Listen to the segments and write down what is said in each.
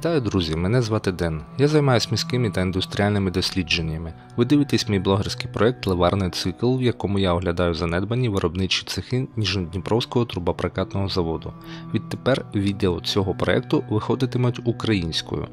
Вітаю, друзі! Мене звати Ден. Я займаюся міськими та індустріальними дослідженнями. Ви дивитесь мій блогерський проект Леварний цикл, в якому я оглядаю занедбані виробничі цехи Ніжнодніпровського трубопрокатного заводу. Відтепер відео цього проекту виходитимуть українською.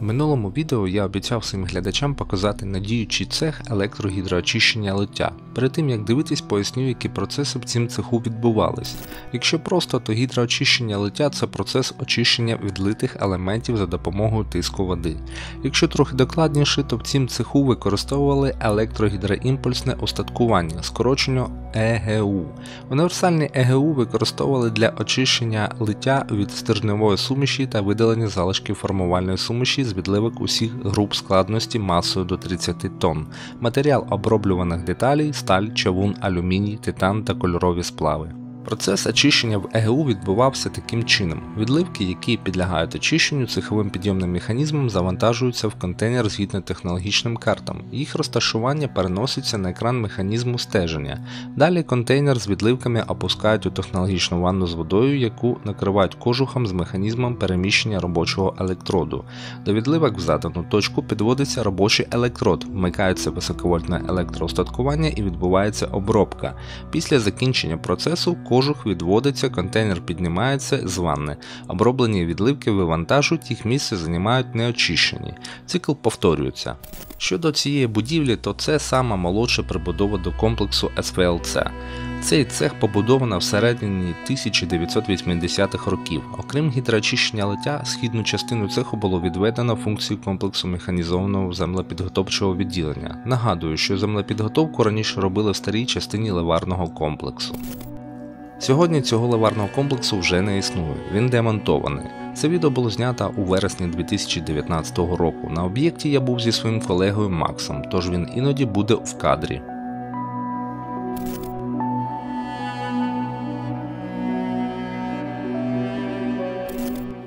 В минулому відео я обіцяв своїм глядачам показати надіючий цех електрогідроочищення лиття. Перед тим як дивитись, поясню, які процеси в цім цеху відбувались. Якщо просто, то гідроочищення лиття це процес очищення відлитих елементів за допомогою тиску води. Якщо трохи докладніше, то в цім цеху використовували електрогідроімпульсне устаткування, скорочено ЕГУ. Універсальний ЕГУ використовували для очищення лиття від стержневої суміші та видалення залишків формувальної суміші з відливок усіх груп складності масою до 30 тонн, матеріал оброблюваних деталей, сталь, чавун, алюміній, титан та кольорові сплави. Процес очищення в ЕГУ відбувався таким чином: відливки, які підлягають очищенню цеховим підйомним механізмом, завантажуються в контейнер згідно технологічним картам. Їх розташування переноситься на екран механізму стеження. Далі контейнер з відливками опускають у технологічну ванну з водою, яку накривають кожухом з механізмом переміщення робочого електроду. До відливок в задану точку підводиться робочий електрод, вмикається високовольтне електроостаткування і відбувається обробка. Після закінчення процесу кожух відводиться, контейнер піднімається з ванни. Оброблені відливки вивантажують, їх місце займають неочищені. Цикл повторюється. Щодо цієї будівлі, то це сама молодша прибудова до комплексу СВЛЦ. Цей цех побудовано всередині 1980-х років. Окрім гідроочищення лиття, східну частину цеху було відведено функції комплексу механізованого землепідготовчого відділення. Нагадую, що землепідготовку раніше робили в старій частині ливарного комплексу. Сьогодні цього ливарного комплексу вже не існує, він демонтований. Це відео було знято у вересні 2019 року. На об'єкті я був зі своїм колегою Максом, тож він іноді буде в кадрі.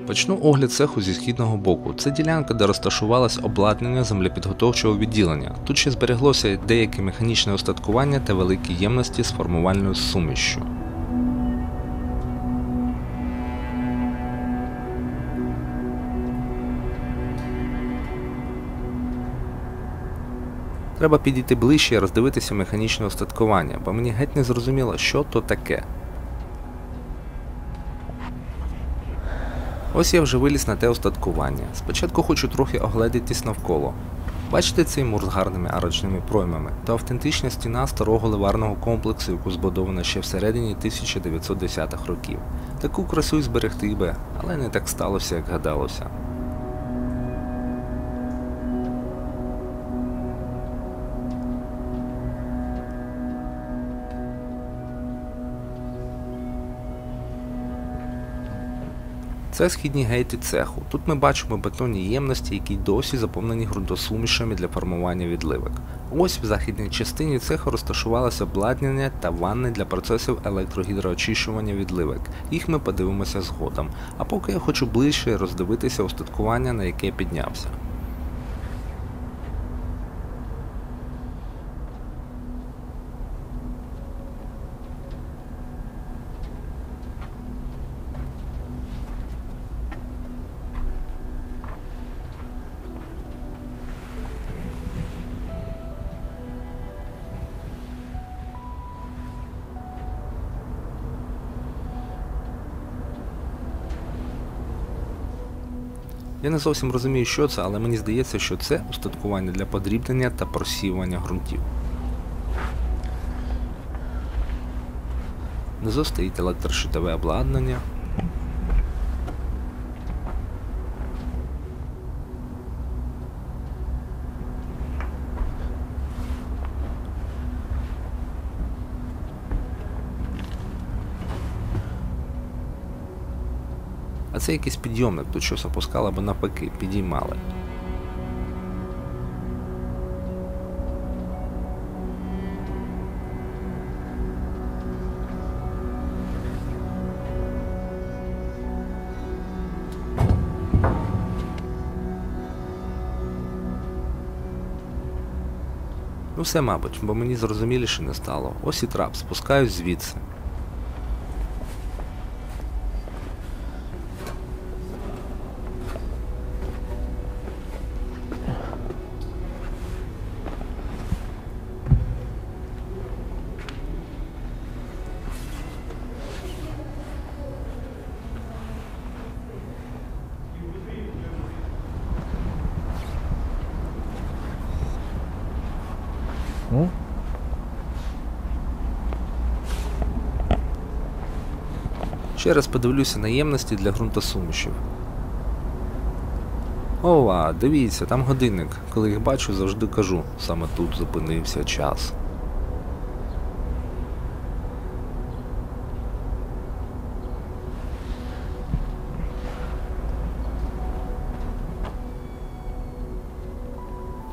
Почну огляд цеху зі східного боку. Це ділянка, де розташувалось обладнання землепідготовчого відділення. Тут ще збереглося деяке механічне остаткування та великі ємності з формувальною сумішшю. Треба підійти ближче і роздивитися механічне остаткування, бо мені геть не зрозуміло, що то таке. Ось я вже виліз на те остаткування. Спочатку хочу трохи огледітись навколо. Бачите цей мур з гарними арочними проймами та автентична стіна старого ливарного комплексу, яку збудовано ще всередині 1910-х років. Таку красу й зберегти би, але не так сталося, як гадалося. Це східні гейти цеху. Тут ми бачимо бетонні ємності, які досі заповнені грунтосумішами для формування відливок. Ось в західній частині цеху розташувалося обладнання та ванни для процесів електрогідроочищування відливок. Їх ми подивимося згодом. А поки я хочу ближче роздивитися устаткування, на яке піднявся. Я не зовсім розумію, що це, але мені здається, що це устаткування для подрібнення та просіювання ґрунтів. Внизу стоїть електрощитове обладнання. А це якийсь підйомник, тут щось опускали або навпаки, підіймали. Ну все, мабуть, бо мені зрозуміліше не стало. Ось і трап, спускаюсь звідси. Ще раз подивлюся наємності для ґрунтосумішів. Ова, дивіться, там годинник. Коли їх бачу, завжди кажу, саме тут зупинився час.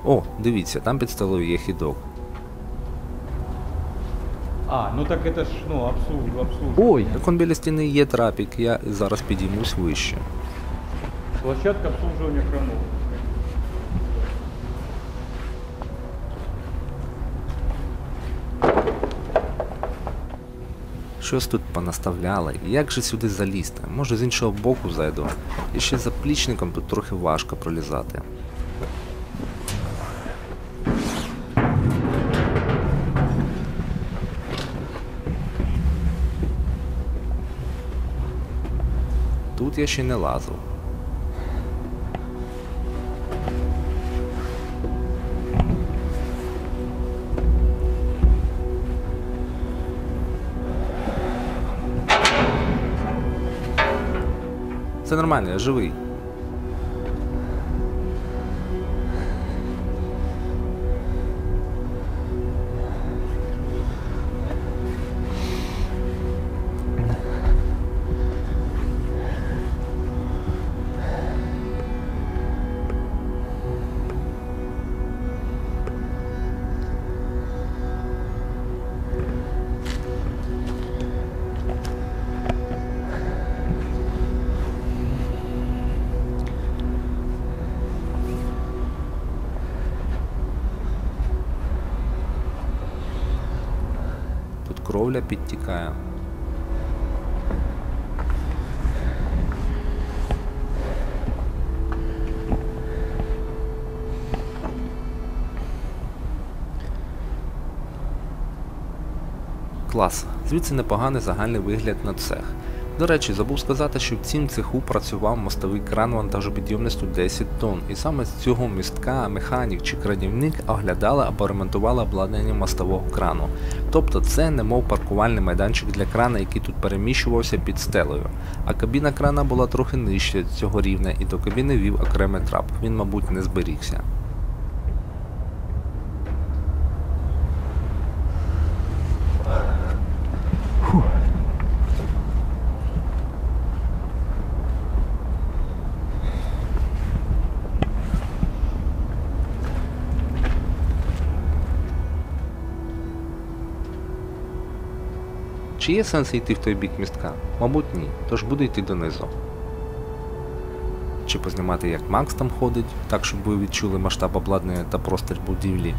О, дивіться, там під столою є хідок. А, ну так это ж, ну, обслуг, обслуг. Ой, Так он біля стіни є трапік, я зараз підіймусь вище. Площадка обслуживания храмов. Щось тут понаставляли, як же сюди залізти? Може з іншого боку зайду. І ще за плічником тут трохи важко пролізати. Тут я ще не лазив. Це нормально, я живий. Кровля підтікає. Клас. Звідси непоганий загальний вигляд на цех. До речі, забув сказати, що в цім цеху працював мостовий кран вантажопідйомністю 10 тонн, і саме з цього містка механік чи крадівник оглядали або ремонтували обладнання мостового крану. Тобто це немов паркувальний майданчик для крана, який тут переміщувався під стелею. А кабіна крана була трохи нижче цього рівня, і до кабіни вів окремий трап. Він, мабуть, не зберігся. Чи є сенс йти в той бік містка? Мабуть, ні, тож буду йти донизу. Чи познімати, як Макс там ходить, так щоб ви відчули масштаб обладнання та простір будівлі.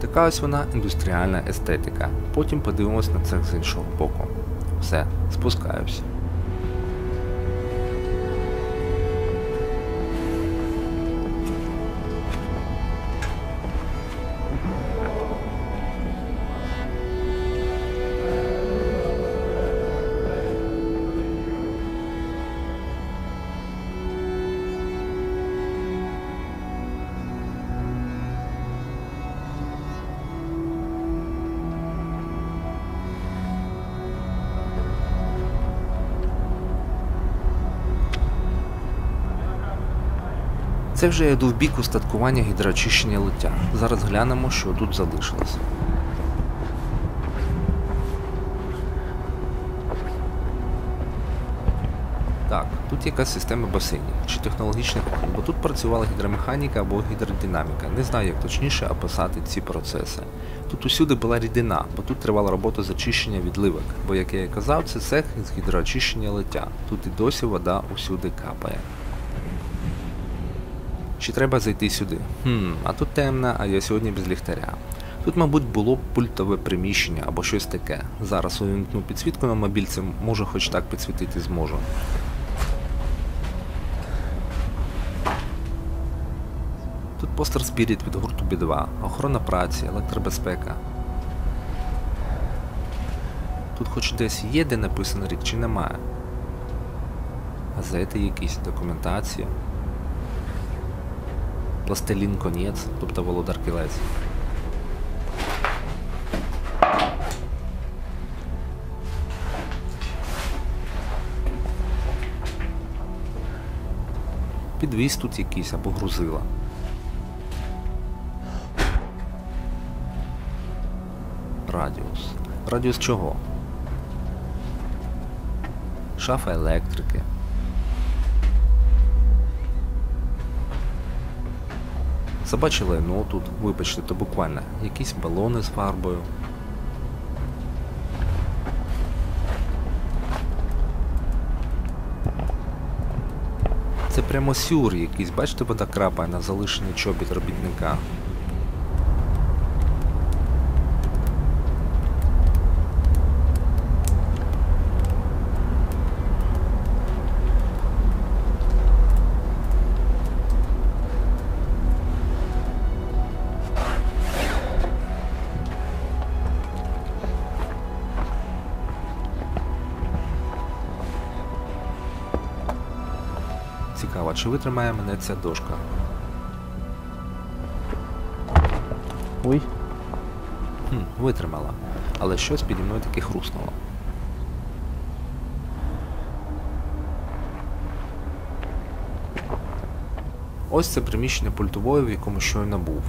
Така ось вона індустріальна естетика. Потім подивимось на цех з іншого боку. Все, спускаюсь. Це вже я йду в бік устаткування гідроочищення лиття. Зараз глянемо, що тут залишилось. Так, тут якась система басейнів чи технологічних бо тут працювала гідромеханіка або гідродинаміка. Не знаю, як точніше описати ці процеси. Тут усюди була рідина, бо тут тривала робота з очищення відливок, бо, як я і казав, це цех з гідроочищення лиття. Тут і досі вода усюди капає. Чи треба зайти сюди? Хм, а тут темно, а я сьогодні без ліхтаря. Тут, мабуть, було б пультове приміщення або щось таке. Зараз увімкну підсвітку на мобільці, може хоч так підсвітити зможу. Тут постер Spirit від гурту B2, охорона праці, електробезпека. Тут хоч десь є де написано рік чи немає. газети якісь, документація. Пластилін конець, тобто володар кілець. Підвіз тут якийсь або грузила. Радіус. Радіус чого? Шафа електрики. Собаче лайно тут, вибачте, то буквально якісь балони з фарбою. Це прямо сюр якийсь, бачите, вода крапає на залишений чобіт робітника. Чи витримає мене ця дошка? Ой, Хм, витримала. Але щось піді мною таки хруснуло. Ось це приміщення пультової, в якому щойно був.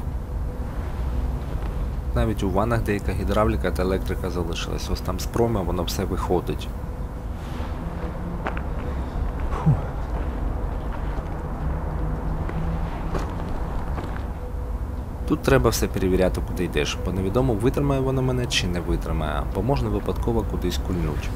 Навіть у ваннах деяка гідравліка та електрика залишилась. Ось там з проми воно все виходить. Тут треба все перевіряти, куди йдеш, бо невідомо витримає воно мене чи не витримає, бо можна випадково кудись кульнуть.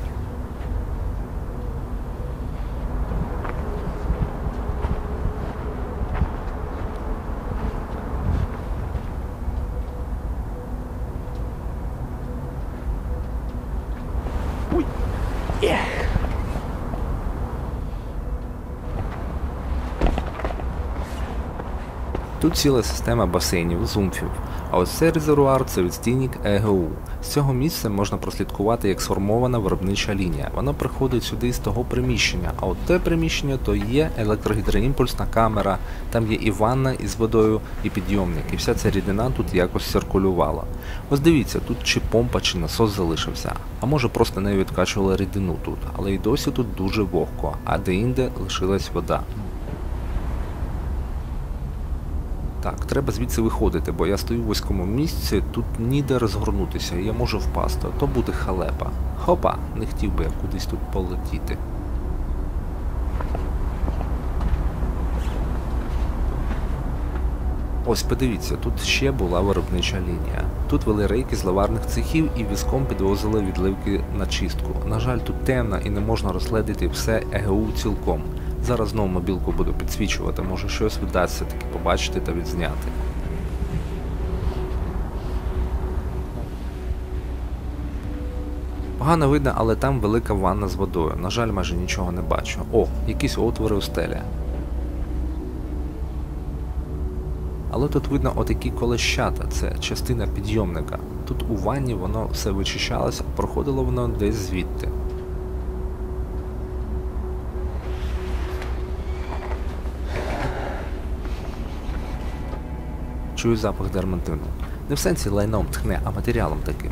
Тут ціла система басейнів, зумфів, а ось цей резервуар це відстійник ЕГУ. З цього місця можна прослідкувати, як сформована виробнича лінія. Вона приходить сюди з того приміщення, а от те приміщення то є електрогідроімпульсна камера, там є і ванна із водою, і підйомник, і вся ця рідина тут якось циркулювала. Ось дивіться, тут чи помпа, чи насос залишився, а може просто не відкачували рідину тут, але й досі тут дуже вогко, а де-інде лишилась вода. Так, треба звідси виходити, бо я стою в вузькому місці, тут ніде розгорнутися, я можу впасти, то буде халепа. Хопа, не хотів би я кудись тут полетіти. Ось подивіться, тут ще була виробнича лінія. Тут вели рейки з ливарних цехів і візком підвозили відливки на чистку. На жаль, тут темно і не можна розгледіти все ЕГУ цілком. Зараз знову мобілку буду підсвічувати, може щось вдасться таки побачити та відзняти. Погано видно, але там велика ванна з водою. На жаль, майже нічого не бачу. О, якісь отвори у стелі. Але тут видно отакі колещата, це частина підйомника. Тут у ванні воно все вичищалося, проходило воно десь звідти. Чую запах дермантину. Не в сенсі лайном тхне, а матеріалом таким.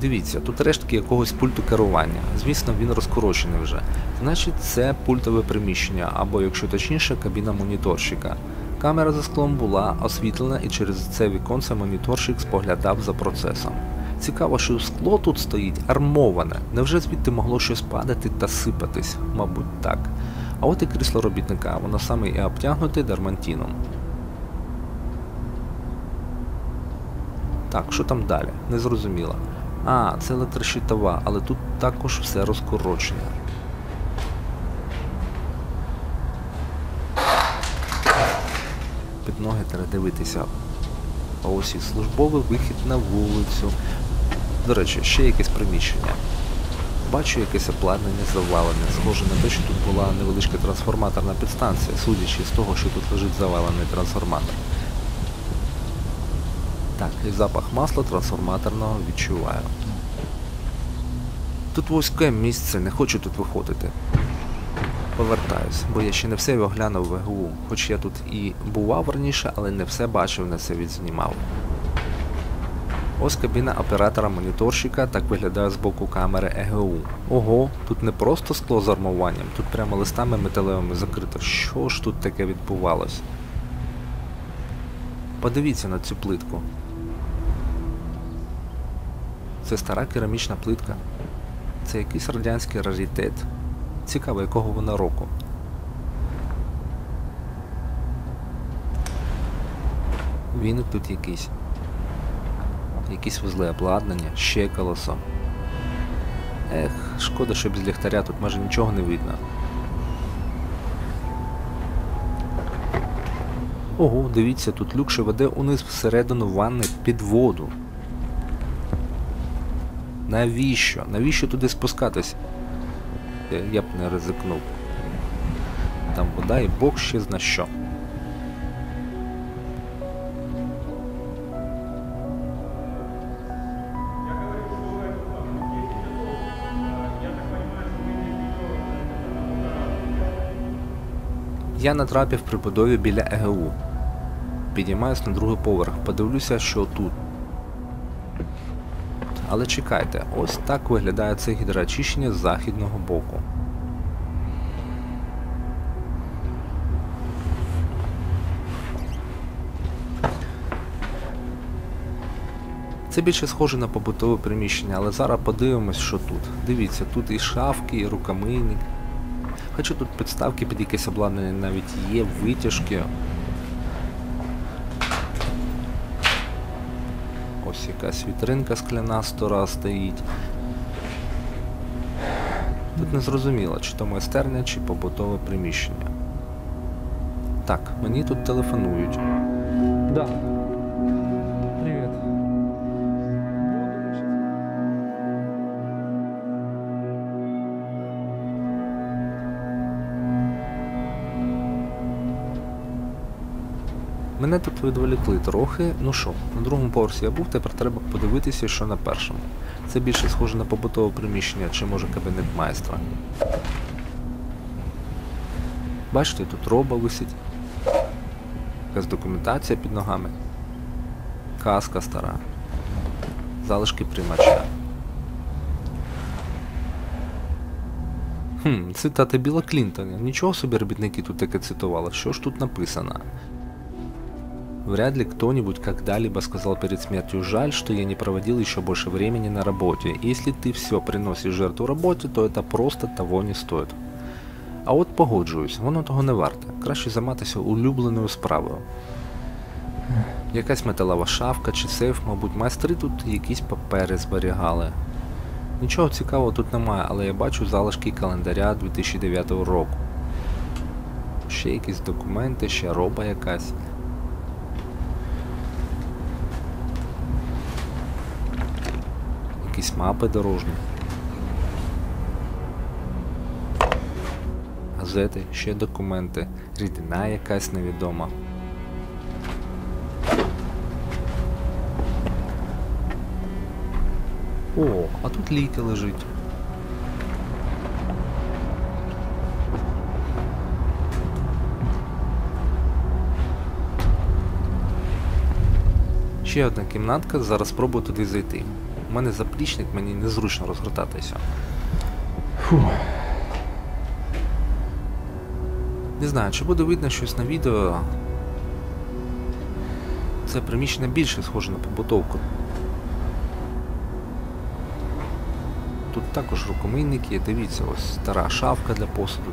Дивіться, тут рештки якогось пульту керування. Звісно, він розкорочений вже. Значить, це пультове приміщення, або, якщо точніше, кабіна моніторщика. Камера за склом була освітлена і через це віконце моніторщик споглядав за процесом. Цікаво, що скло тут стоїть армоване. Невже звідти могло щось падати та сипатись? Мабуть, так. А от і крісло робітника, воно саме і обтягнуте дермантином. Так, що там далі? Незрозуміло. А, це електрощитова, але тут також все розкорочене. Під ноги треба дивитися. А ось і службовий вихід на вулицю. До речі, ще якесь приміщення. Бачу якесь обладнання завалене, схоже на те, що тут була невеличка трансформаторна підстанція, судячи з того, що тут лежить завалений трансформатор. Так, і запах масла трансформаторного відчуваю. Тут вузьке місце, не хочу тут виходити. Повертаюсь, бо я ще не все оглянув в ЕГУ, хоч я тут і бував раніше, але не все бачив, не все відзнімав. Ось кабіна оператора моніторщика так виглядає з боку камери ЕГУ. Ого, тут не просто скло з армуванням, тут прямо листами металевими закрито. Що ж тут таке відбувалось? Подивіться на цю плитку. Це стара керамічна плитка. Це якийсь радянський раритет. Цікаво, якого вона року. Віник тут якийсь. Якісь вузли обладнання, ще колесо. Ех, шкода, що без ліхтаря тут майже нічого не видно. Ого, дивіться, тут люк що веде униз всередину ванни під воду. Навіщо? Навіщо туди спускатись? Я, я б не ризикнув. Там вода і бог ще зна що. Я натрапив при будові біля ЕГУ. Підіймаюсь на другий поверх, подивлюся, що тут. Але чекайте, ось так виглядає це гідроочищення з західного боку. Це більше схоже на побутове приміщення, але зараз подивимось, що тут. Дивіться, тут і шафки, і рукомийник. Хоча тут підставки під якесь обладнання навіть є, витяжки. Ось якась вітринка скляна стора стоїть. Тут не зрозуміло, чи то майстерня, чи побутове приміщення. Так, мені тут телефонують. Да. Мене тут відволікли трохи. Ну що, на другому поверсі я був, тепер треба подивитися, що на першому. Це більше схоже на побутове приміщення, чи може кабінет майстра. Бачите, тут роба висить. Якась документація під ногами. Каска стара. Залишки приймача. Хм, цитата Біла Клінтона. Нічого собі робітники тут таке цитували. Що ж тут написано? Вряд ли кто-нибудь когда-либо сказал перед смертью «жаль, что я не проводил еще больше времени на работе. Если ты все приносишь жертву работе, то это просто того не стоит». А от погоджуюсь, воно того не варте. Краще займатися улюбленою справою. Якась металова шафка чи сейф, мабуть, майстри тут якісь папери зберігали. Нічого цікавого тут немає, але я бачу залишки календаря 2009 року. Ще якісь документи, ще роба якась. Якісь мапи дорожні. Газети, ще документи, рідина якась невідома. О, а тут ліки лежить. Ще одна кімнатка, зараз спробую туди зайти. У мене заплічник, мені незручно розгортатися. Фу. Не знаю, чи буде видно щось на відео. Це приміщення більше схоже на побутовку. Тут також рукомийники, дивіться, ось стара шафка для посуду.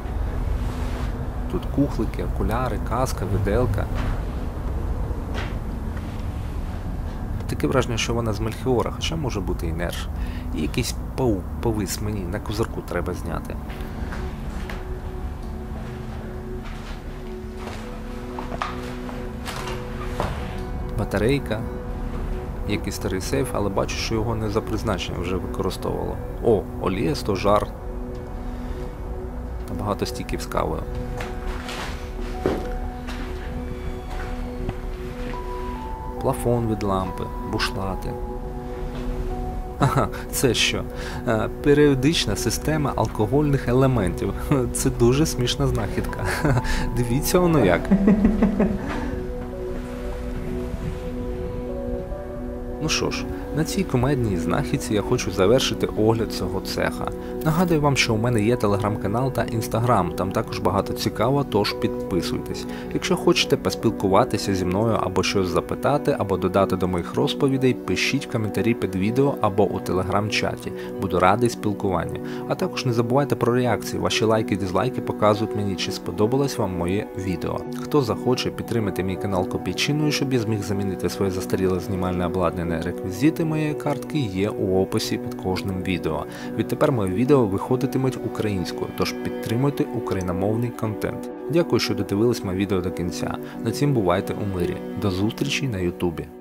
Тут кухлики, окуляри, каска, виделка. Таке враження, що вона з Мельхіора, хоча може бути і Нерш. І якийсь паук повис мені, на козирку треба зняти. Батарейка, якийсь старий сейф, але бачу, що його не за призначенням вже використовувало. О, олія, стожар. Та багато стіків з кавою. Плафон від лампи, бушлати. Ага, це що? Е, Періодична система алкогольних елементів. Це дуже смішна знахідка. Дивіться воно як. Ну що ж, на цій комедній знахідці я хочу завершити огляд цього цеха. Нагадую вам, що у мене є телеграм-канал та інстаграм, там також багато цікаво, тож підписуйтесь. Якщо хочете поспілкуватися зі мною або щось запитати, або додати до моїх розповідей, пишіть в коментарі під відео або у телеграм-чаті. Буду радий спілкуванню. А також не забувайте про реакції. Ваші лайки дизлайки показують мені, чи сподобалось вам моє відео. Хто захоче підтримати мій канал копійчиною, щоб я зміг замінити своє застаріле знімальне обладнання, реквізити моєї картки є у описі під кожним відео. Відтепер мої відео виходитимуть українською, тож підтримуйте україномовний контент. Дякую, що додивились моє відео до кінця. На цім бувайте у мирі. До зустрічі на Ютубі.